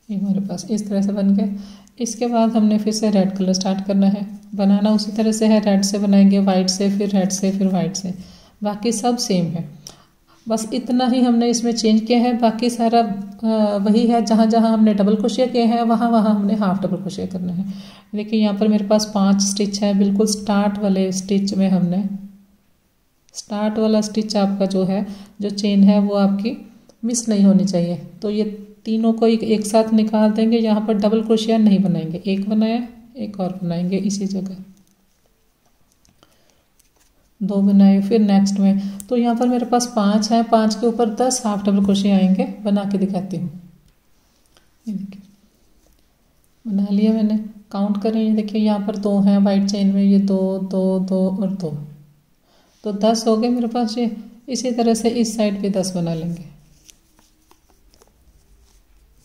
ये हमारे पास इस तरह से बन गए। इसके बाद हमने फिर से रेड कलर स्टार्ट करना है। बनाना उसी तरह से है रेड से बनाएँगे वाइट से, फिर रेड से, फिर वाइट से। बाकी सब सेम है। बस इतना ही हमने इसमें चेंज किया है। बाकी सारा वही है जहाँ जहाँ हमने डबल क्रोशिया किया है वहाँ वहाँ हमने हाफ़ डबल क्रोशिया करना है। देखिए यहाँ पर मेरे पास पाँच स्टिच है। बिल्कुल स्टार्ट वाले स्टिच में हमने स्टार्ट वाला स्टिच आपका जो है जो चेन है वो आपकी मिस नहीं होनी चाहिए। तो ये तीनों को एक, एक साथ निकाल देंगे। यहाँ पर डबल क्रोशिया नहीं बनाएँगे। एक बनाया एक और बनाएँगे। इसी जगह। दो बनाए फिर नेक्स्ट में। तो यहाँ पर मेरे पास पाँच है, पाँच के ऊपर दस हाफ़ डबल क्रोशिया आएँगे, बना के दिखाती हूँ। ये देखिए, बना लिया मैंने। काउंट करें, ये देखिए, यहाँ पर दो हैं वाइट चेन में ये दो दो दो और दो। तो दस हो गए मेरे पास, ये इसी तरह से इस साइड भी दस बना लेंगे।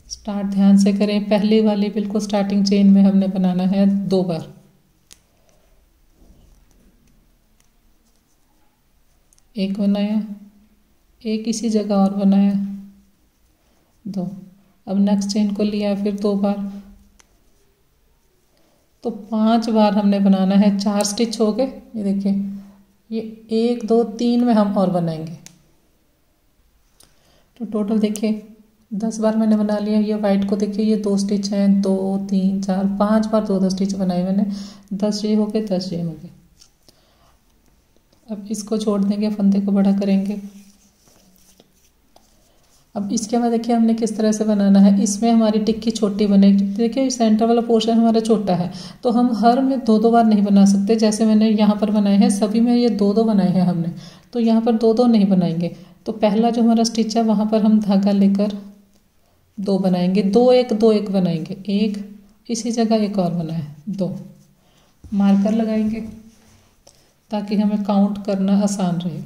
स्टार्ट ध्यान से करें, पहली वाली बिल्कुल स्टार्टिंग चेन में हमने बनाना है दो बार। एक बनाया, एक इसी जगह और बनाया। दो, अब नेक्स्ट चेन को लिया फिर दो बार। तो पाँच बार हमने बनाना है, चार स्टिच हो गए। ये देखिए, ये एक, दो, तीन में हम और बनाएँगे। तो टोटल देखिए, दस बार मैंने बना लिया। ये वाइट को देखिए, ये दो स्टिच हैं, दो, तीन, चार, पाँच बार दो दो स्टिच बनाए मैंने। दस ये हो गए, दस ये हो गए। अब इसको छोड़ देंगे, फंदे को बड़ा करेंगे। अब इसके बाद देखिए हमने किस तरह से बनाना है। इसमें हमारी टिक्की छोटी बनेगी। देखिए सेंटर वाला पोर्शन हमारा छोटा है। तो हम हर में दो दो बार नहीं बना सकते। जैसे मैंने यहाँ पर बनाए हैं, सभी में ये दो दो बनाए हैं हमने। तो यहाँ पर दो दो नहीं बनाएँगे। तो पहला जो हमारा स्टिच है, वहाँ पर हम धागा लेकर दो बनाएँगे। दो एक दो एक बनाएँगे। एक, इसी जगह एक और बनाए। दो। मार्कर लगाएँगे। ताकि हमें काउंट करना आसान रहे।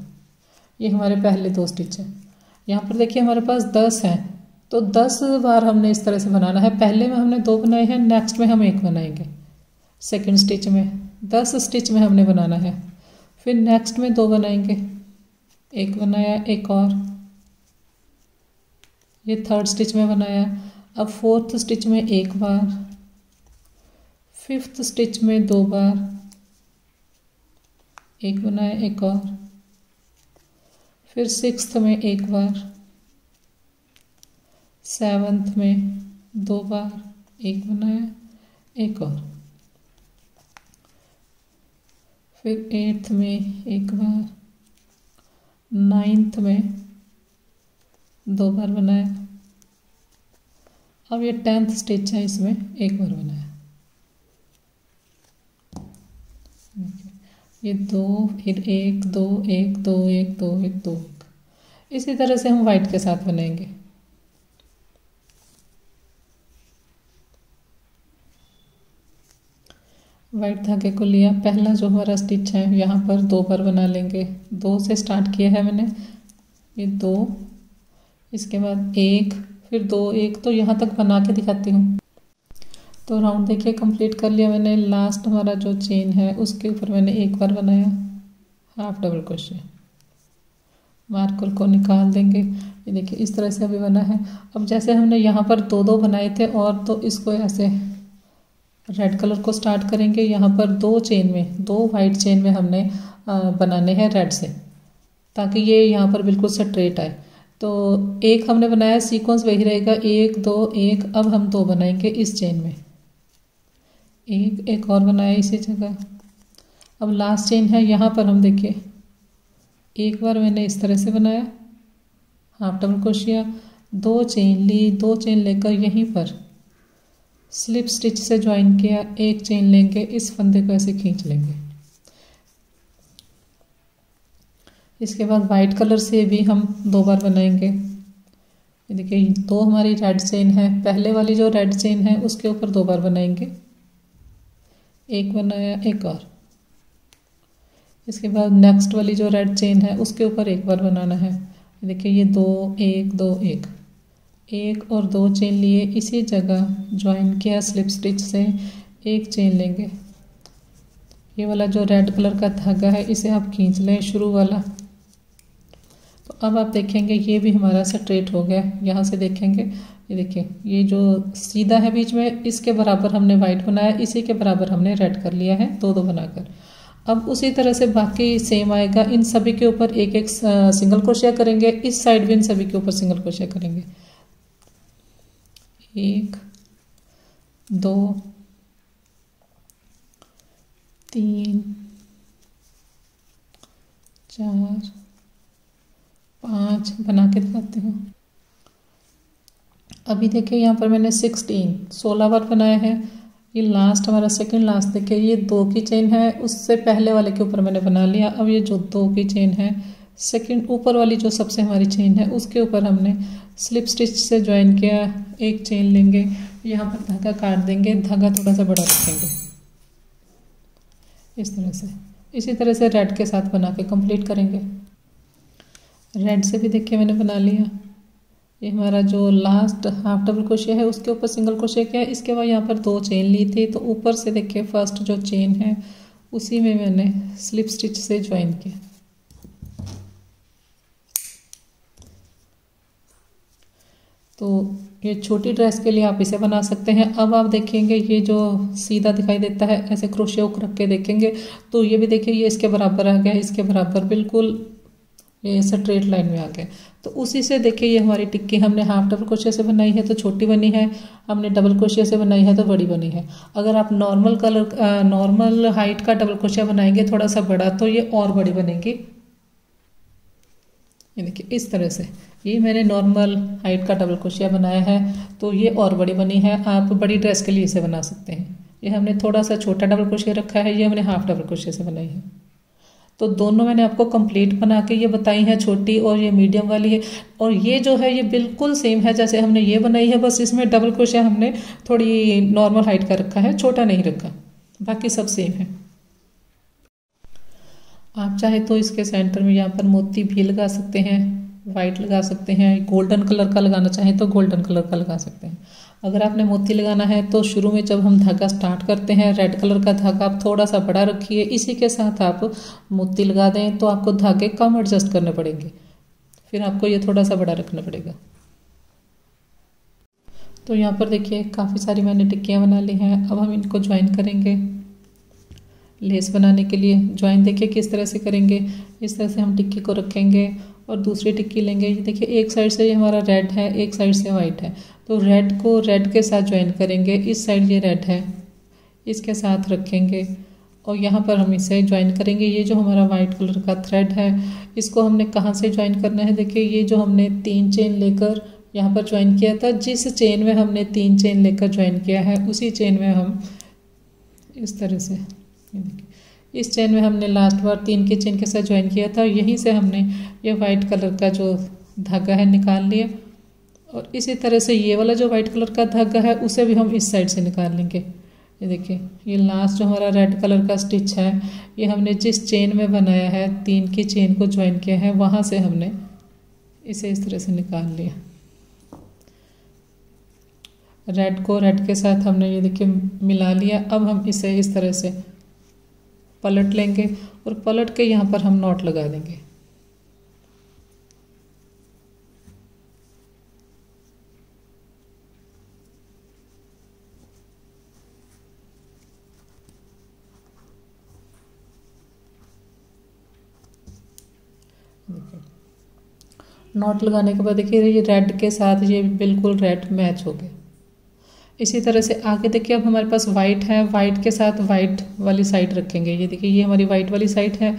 ये हमारे पहले दो स्टिच हैं। यहाँ पर देखिए हमारे पास दस हैं। तो दस बार हमने इस तरह से बनाना है। पहले में हमने दो बनाए हैं नेक्स्ट में हम एक बनाएँगे। सेकंड स्टिच में दस स्टिच में हमने बनाना है। फिर नेक्स्ट में दो बनाएँगे। एक बनाया, एक और। ये थर्ड स्टिच में बनाया। अब फोर्थ स्टिच में एक बार। फिफ्थ स्टिच में दो बार। एक बनाया एक और। फिर सिक्स में एक बार सेवन्थ में दो बार, एक बनाया, एक और। फिर एट्थ में एक बार नाइन्थ में दो बार बनाया। अब ये टेंथ स्टिच है इसमें, एक बार बनाया। ये दो, फिर एक, दो एक दो एक दो एक, दो। इसी तरह से हम वाइट के साथ बनाएँगे वाइट धागे को लिया। पहला जो हमारा स्टिच है, यहाँ पर दो बार बना लेंगे। दो से स्टार्ट किया है मैंने। ये दो, इसके बाद एक, फिर दो, एक तो यहाँ तक बना के दिखाती हूँ। तो राउंड देखिए कंप्लीट कर लिया मैंने। लास्ट हमारा जो चेन है, उसके ऊपर मैंने एक बार बनाया। हाफ़ डबल क्रोशे मार्कर को निकाल देंगे। ये देखिए, इस तरह से अभी बना है। अब जैसे हमने यहाँ पर दो दो बनाए थे, और तो इसको ऐसे रेड कलर को स्टार्ट करेंगे। यहाँ पर दो चेन में, दो वाइट चेन में हमने बनाने हैं रेड से। ताकि ये यहाँ पर बिल्कुल स्ट्रेट आए। तो एक हमने बनाया सीक्वेंस वही रहेगा। एक, दो, एक, अब हम दो बनाएँगे इस चेन में। एक एक और बनाया इसी जगह। अब लास्ट चेन है, यहाँ पर हम देखिए। एक बार मैंने इस तरह से बनाया। हाफ़ डबल क्रोशिया दो चेन ली, दो चेन लेकर यहीं पर। स्लिप स्टिच से ज्वाइन किया। एक चेन लेंगे, इस फंदे को ऐसे खींच लेंगे। इसके बाद वाइट कलर से भी हम दो बार बनाएँगे। देखिए, दो हमारी रेड चेन है। पहले वाली जो रेड चेन है, उसके ऊपर दो बार बनाएँगे। एक बनाया, एक और। इसके बाद नेक्स्ट वाली जो रेड चेन है, उसके ऊपर एक बार बनाना है। देखिए, ये दो, एक दो, एक। एक और दो चेन लिए, इसी जगह ज्वाइन किया स्लिप स्टिच से, एक चेन लेंगे। ये वाला जो रेड कलर का धागा है, इसे आप खींच लें, शुरू वाला। अब आप देखेंगे, ये भी हमारा स्ट्रेट हो गया। यहाँ से देखेंगे, ये देखिए, ये जो सीधा है बीच में, इसके बराबर हमने वाइट बनाया, इसी के बराबर हमने रेड कर लिया है, दो दो बनाकर। अब उसी तरह से बाकी सेम आएगा। इन सभी के ऊपर एक एक सिंगल क्रोशिया करेंगे। इस साइड भी इन सभी के ऊपर सिंगल क्रोशिया करेंगे। एक, दो, तीन, चार पाँच बना के दिखाती हूँ। अभी देखिए यहाँ पर मैंने सिक्सटीन सोलह बार बनाया है। ये लास्ट हमारा सेकंड लास्ट देखिए ये दो की चेन है, उससे पहले वाले के ऊपर मैंने बना लिया। अब ये जो दो की चेन है सेकंड ऊपर वाली जो सबसे हमारी चेन है, उसके ऊपर हमने स्लिप स्टिच से ज्वाइन किया। एक चेन लेंगे, यहाँ पर धागा काट देंगे, धागा थोड़ा सा बड़ा रखेंगे। इस तरह से, इसी तरह से रेड के साथ बना के कंप्लीट करेंगे। रेड से भी देखिए मैंने बना लिया। ये हमारा जो लास्ट हाफ़ डबल क्रोशिया है, उसके ऊपर सिंगल क्रोशिया किया। इसके बाद यहाँ पर दो चेन ली थी तो ऊपर से देखिए फ़र्स्ट जो चेन है, उसी में मैंने स्लिप स्टिच से ज्वाइन किया। तो ये छोटी ड्रेस के लिए आप इसे बना सकते हैं। अब आप देखेंगे, ये जो सीधा दिखाई देता है, ऐसे क्रोशिया उक रख के देखेंगे। तो ये भी देखिए, ये इसके बराबर आ गया, इसके बराबर बिल्कुल ये स्ट्रेट लाइन में आ गया तो उसी से देखिए ये हमारी टिक्की हमने हाफ़ डबल क्रोशिया से बनाई है तो छोटी बनी है, हमने डबल क्रोशिया से बनाई है तो बड़ी बनी है। अगर आप नॉर्मल कलर नॉर्मल हाइट का डबल क्रोशिया बनाएँगे थोड़ा सा बड़ा तो ये और बड़ी बनेगी। ये देखिए, इस तरह से। ये मैंने नॉर्मल हाइट का डबल क्रोशिया बनाया है तो ये और बड़ी बनी है। आप बड़ी ड्रेस के लिए इसे बना सकते हैं। ये हमने थोड़ा सा छोटा डबल क्रोशिया रखा है, ये हमने हाफ़ डबल क्रोशिया से बनाई है। तो दोनों मैंने आपको कंप्लीट बना के ये बताई हैं, छोटी और ये मीडियम वाली है। और ये जो है, ये बिल्कुल सेम है जैसे हमने ये बनाई है, बस इसमें डबल क्रोशिया हमने थोड़ी नॉर्मल हाइट का रखा है, छोटा नहीं रखा। बाकी सब सेम है। आप चाहे तो इसके सेंटर में यहाँ पर मोती भी लगा सकते हैं वाइट लगा सकते हैं गोल्डन कलर का लगाना चाहें तो गोल्डन कलर का लगा सकते हैं। अगर आपने मोती लगाना है तो शुरू में जब हम धागा स्टार्ट करते हैं रेड कलर का धागा आप थोड़ा सा बड़ा रखिए, इसी के साथ आप मोती लगा दें तो आपको धागे कम एडजस्ट करने पड़ेंगे। फिर आपको ये थोड़ा सा बड़ा रखना पड़ेगा। तो यहाँ पर देखिए, काफ़ी सारी मैंने टिक्कियाँ बना ली हैं, अब हम इनको ज्वाइन करेंगे। लेस बनाने के लिए ज्वाइन देखिए किस तरह से करेंगे। इस तरह से हम टिक्की को रखेंगे और दूसरी टिक्की लेंगे। ये देखिए, एक साइड से ये हमारा रेड है, एक साइड से वाइट है। तो रेड को रेड के साथ ज्वाइन करेंगे। इस साइड ये रेड है, इसके साथ रखेंगे। और यहाँ पर हम इसे ज्वाइन करेंगे। ये जो हमारा वाइट कलर का थ्रेड है, इसको हमने कहाँ से ज्वाइन करना है? देखिए, ये जो हमने तीन चेन लेकर यहाँ पर ज्वाइन किया था, जिस चेन में हमने तीन चेन लेकर ज्वाइन किया है, उसी चेन में हम इस तरह से ये देखिए। इस चेन में हमने लास्ट बार तीन के चेन के साथ ज्वाइन किया था और यहीं से हमने ये वाइट कलर का जो धागा है निकाल लिया। और इसी तरह से ये वाला जो वाइट कलर का धागा है, उसे भी हम इस साइड से निकाल लेंगे। ये देखिए, ये लास्ट जो हमारा रेड कलर का स्टिच है, ये हमने जिस चेन में बनाया है, तीन की चेन को ज्वाइन किया है, वहाँ से हमने इसे इस तरह से निकाल लिया। रेड को रेड के साथ हमने ये देखिए मिला लिया, अब हम इसे इस तरह से पलट लेंगे और पलट के यहाँ पर हम नॉट लगा देंगे। नॉट लगाने के बाद देखिए, ये रेड के साथ ये बिल्कुल रेड मैच हो गया। इसी तरह से आगे देखिए, अब हमारे पास वाइट है वाइट के साथ वाइट वाली साइड रखेंगे। ये देखिए, ये हमारी वाइट वाली साइड है।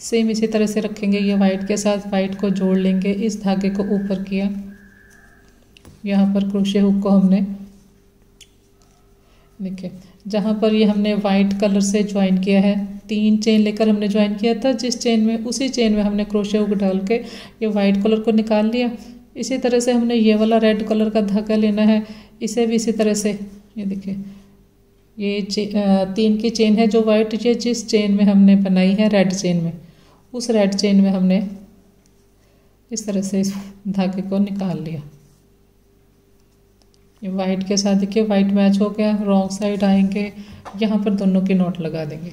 सेम इसी तरह से रखेंगे, ये वाइट के साथ वाइट को जोड़ लेंगे। इस धागे को ऊपर किया। यहाँ पर क्रोशे हुक को हमने देखिए, जहाँ पर ये हमने वाइट कलर से ज्वाइन किया है। तीन चेन लेकर हमने ज्वाइन किया था, जिस चेन में, उसी चेन में हमने क्रोशे हुक डाल के ये वाइट कलर को निकाल लिया। इसी तरह से हमने ये वाला रेड कलर का धागा लेना है। इसे भी इसी तरह से, ये देखिए। ये तीन की चेन है जो वाइट ये जिस चेन में हमने बनाई है रेड चेन में। उस रेड चेन में हमने इस तरह से इस धागे को निकाल लिया। ये वाइट के साथ देखिए वाइट मैच हो गया रॉन्ग साइड आएँगे, यहाँ पर दोनों के नोट लगा देंगे।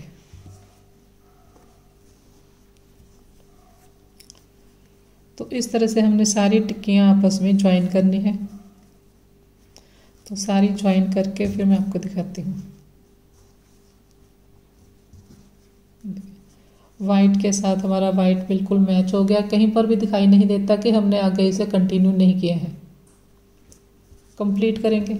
तो इस तरह से हमने सारी टिक्कियाँ आपस में ज्वाइन करनी है। तो सारी ज्वाइन करके फिर मैं आपको दिखाती हूँ। वाइट के साथ हमारा वाइट बिल्कुल मैच हो गया। कहीं पर भी दिखाई नहीं देता कि हमने आगे इसे कंटिन्यू नहीं किया है। कंप्लीट करेंगे।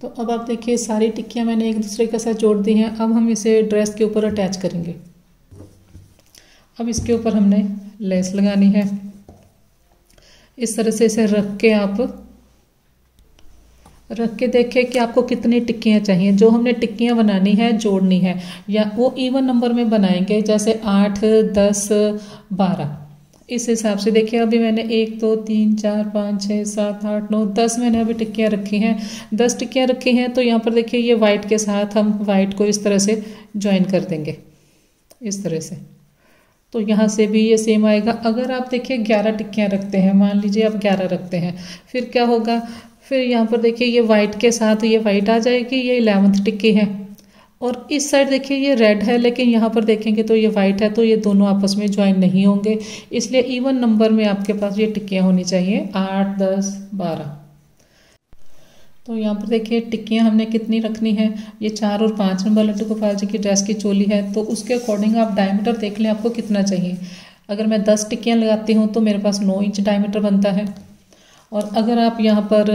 तो अब आप देखिए, सारी टिक्कियाँ मैंने एक दूसरे के साथ जोड़ दी हैं। अब हम इसे ड्रेस के ऊपर अटैच करेंगे। अब इसके ऊपर हमने लेस लगानी है। इस तरह से इसे रख के आप रख के देखें कि आपको कितनी टिक्कियाँ चाहिए। जो हमने टिक्कियाँ बनानी है, जोड़नी है, या वो इवन नंबर में बनाएँगे, जैसे आठ, दस, बारह। इस हिसाब से देखिए, अभी मैंने एक, दो, तीन, चार, पाँच छः सात, आठ, नौ, दस मैंने अभी टिक्कियाँ रखी हैं। दस टिक्कियाँ रखी हैं तो यहाँ पर देखिए, ये वाइट के साथ हम वाइट को इस तरह से ज्वाइन कर देंगे। इस तरह से। तो यहाँ से भी ये सेम आएगा। अगर आप देखिए, ग्यारह टिक्कियाँ रखते हैं, मान लीजिए आप ग्यारह रखते हैं, फिर क्या होगा? फिर यहाँ पर देखिए, ये वाइट के साथ ये वाइट आ जाएगी, ये इलेवंथ टिक्की है। और इस साइड देखिए, ये रेड है, लेकिन यहाँ पर देखेंगे तो ये वाइट है तो ये दोनों आपस में ज्वाइन नहीं होंगे। इसलिए इवन नंबर में आपके पास ये टिक्कियाँ होनी चाहिए, आठ, दस, बारह। तो यहाँ पर देखिए, टिक्कियाँ हमने कितनी रखनी है? ये चार और पाँच नंबर लड्डू गोपाल जी की ड्रेस की चोली है तो उसके अकॉर्डिंग आप डायमीटर देख लें, आपको कितना चाहिए। अगर मैं दस टिक्कियाँ लगाती हूँ तो मेरे पास नौ इंच डायमीटर बनता है। और अगर आप यहाँ पर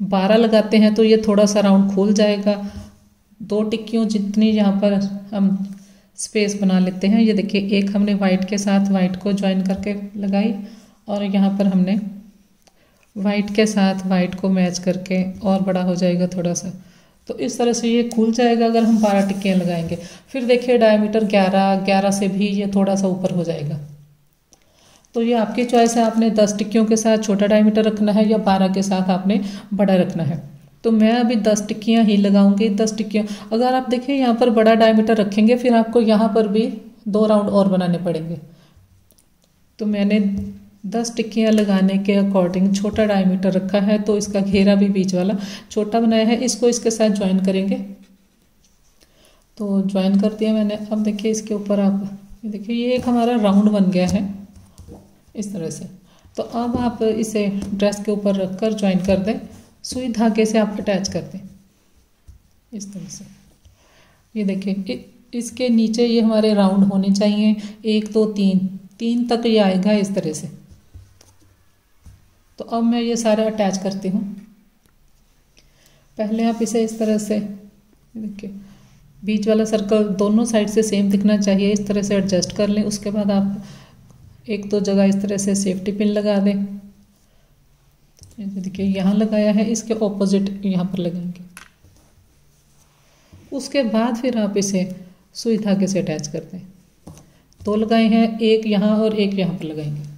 बारह लगाते हैं तो ये थोड़ा सा राउंड खोल जाएगा। दो टिक्कियों जितनी यहाँ पर हम स्पेस बना लेते हैं। ये देखिए, एक हमने वाइट के साथ वाइट को ज्वाइन करके लगाई और यहाँ पर हमने वाइट के साथ वाइट को मैच करके और बड़ा हो जाएगा थोड़ा सा। तो इस तरह से ये खुल जाएगा अगर हम बारह टिक्कियाँ लगाएँगे। फिर देखिए डायमीटर ग्यारह ग्यारह से भी ये थोड़ा सा ऊपर हो जाएगा। तो ये आपकी चॉइस है, आपने दस टिक्कियों के साथ छोटा डायमीटर रखना है या बारह के साथ आपने बड़ा रखना है। तो मैं अभी दस टिक्कियाँ ही लगाऊँगी, दस टिक्कियाँ। अगर आप देखिए यहाँ पर बड़ा डायमीटर रखेंगे, फिर आपको यहाँ पर भी दो राउंड और बनाने पड़ेंगे। तो मैंने दस टिक्कियाँ लगाने के अकॉर्डिंग छोटा डायमीटर रखा है तो इसका घेरा भी बीच वाला, छोटा बनाया है, इसको इसके साथ ज्वाइन करेंगे। तो ज्वाइन कर दिया मैंने। अब देखिए, इसके ऊपर आप देखिए, ये एक हमारा राउंड बन गया है। इस तरह से। तो अब आप इसे ड्रेस के ऊपर रख कर ज्वाइन कर दें। सुई धागे से आप अटैच कर दें। इस तरह से। ये देखिए इसके नीचे ये हमारे राउंड होने चाहिए। एक, दो, तीन। तीन तक ये आएगा इस तरह से। तो अब मैं ये सारे अटैच करती हूँ। पहले आप इसे इस तरह से, देखिए, बीच वाला सर्कल दोनों साइड से सेम दिखना चाहिए। इस तरह से एडजस्ट कर लें। उसके बाद आप एक दो जगह इस तरह से सेफ्टी पिन लगा दें। देखिए, यहाँ लगाया है, इसके ऑपोजिट यहाँ पर लगाएँगे। उसके बाद फिर आप इसे सुई धागे से अटैच कर दें दो लगाए हैं, एक यहाँ और एक यहाँ पर लगाएँगे।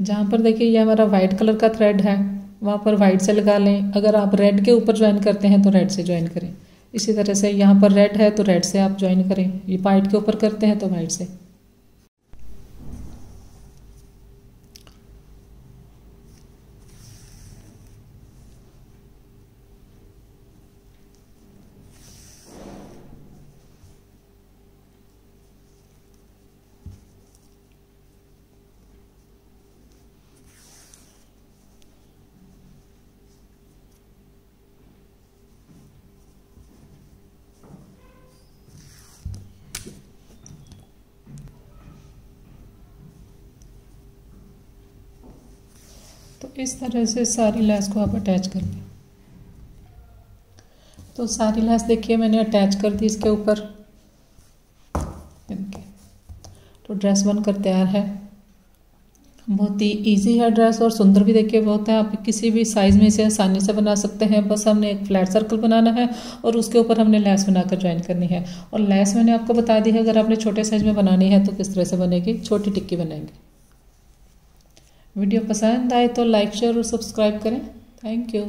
जहाँ पर देखिए, ये हमारा वाइट कलर का थ्रेड है, वहाँ पर वाइट से लगा लें। अगर आप रेड के ऊपर ज्वाइन करते हैं तो रेड से ज्वाइन करें। इसी तरह से यहाँ पर रेड है तो रेड से आप ज्वाइन करें। ये वाइट के ऊपर करते हैं तो वाइट से। इस तरह से सारी लैस को आप अटैच कर लें। तो सारी लैस देखिए, मैंने अटैच कर दी इसके ऊपर। तो ड्रेस बनकर तैयार है। बहुत ही इजी है ड्रेस और सुंदर भी देखिए, बहुत है। आप किसी भी साइज़ में इसे आसानी से बना सकते हैं। बस हमने एक फ्लैट सर्कल बनाना है और उसके ऊपर हमने लेस बनाकर ज्वाइन करनी है। और लैस मैंने आपको बता दी है, अगर आपने छोटे साइज़ में बनानी है तो किस तरह से बनेगी? छोटी टिक्की बनाएँगे। वीडियो पसंद आए तो लाइक शेयर और सब्सक्राइब करें। Thank you.